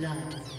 Blood.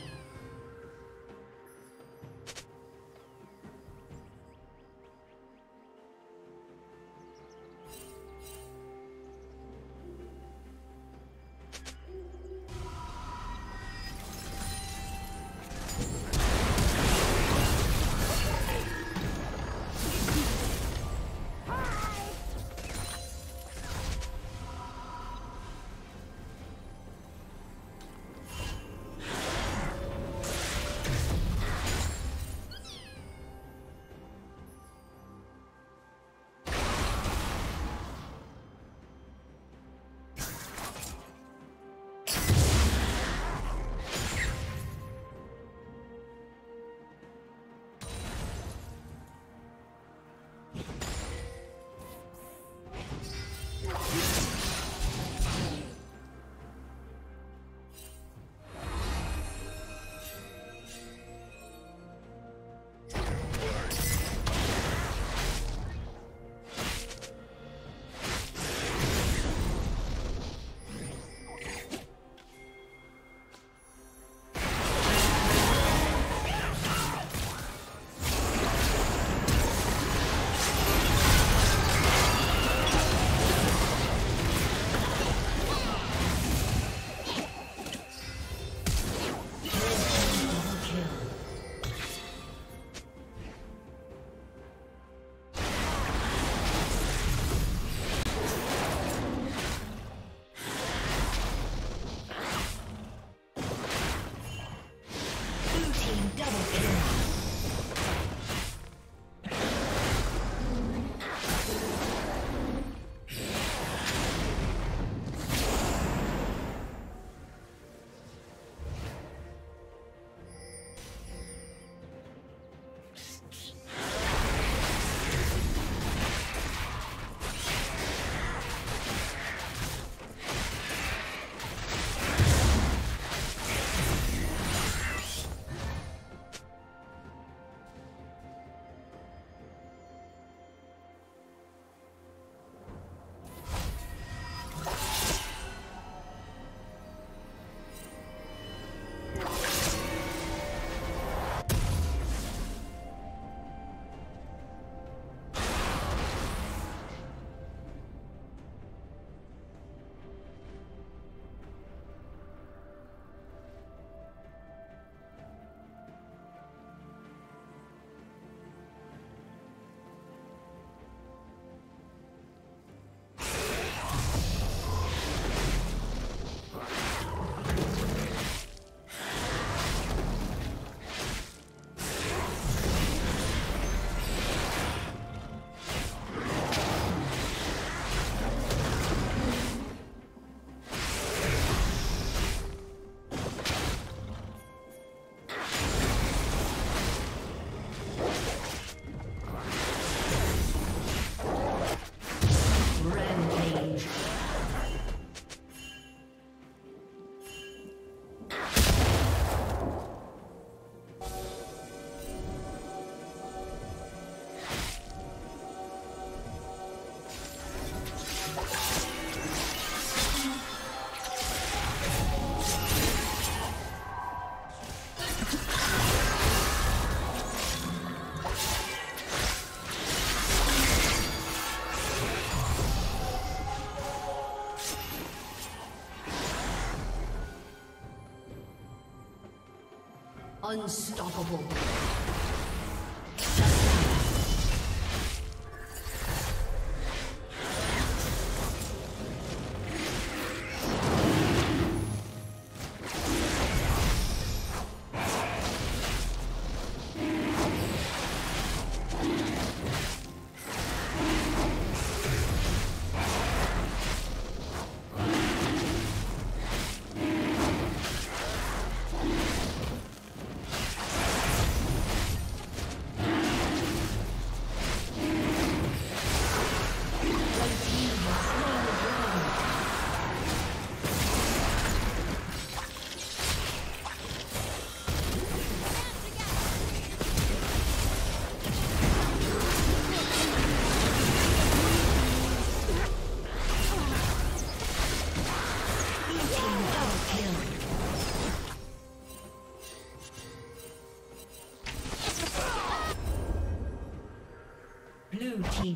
Unstoppable.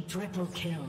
Triple kill.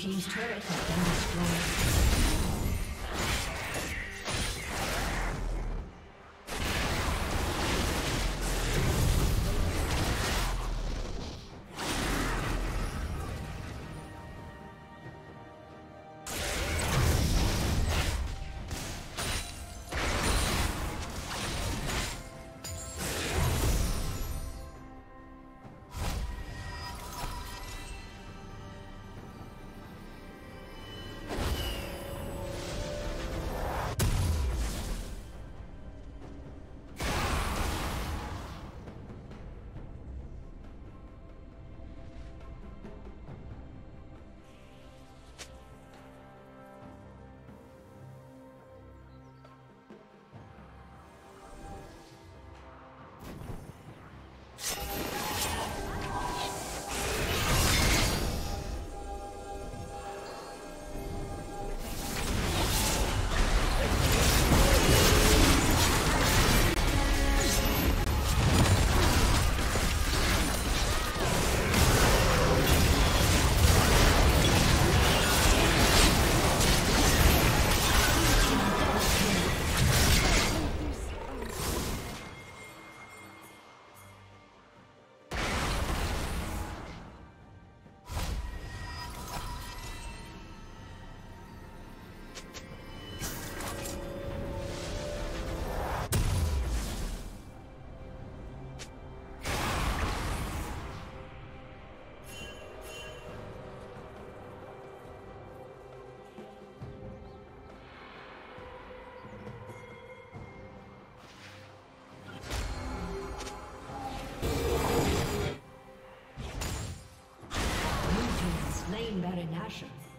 Team's turret down in.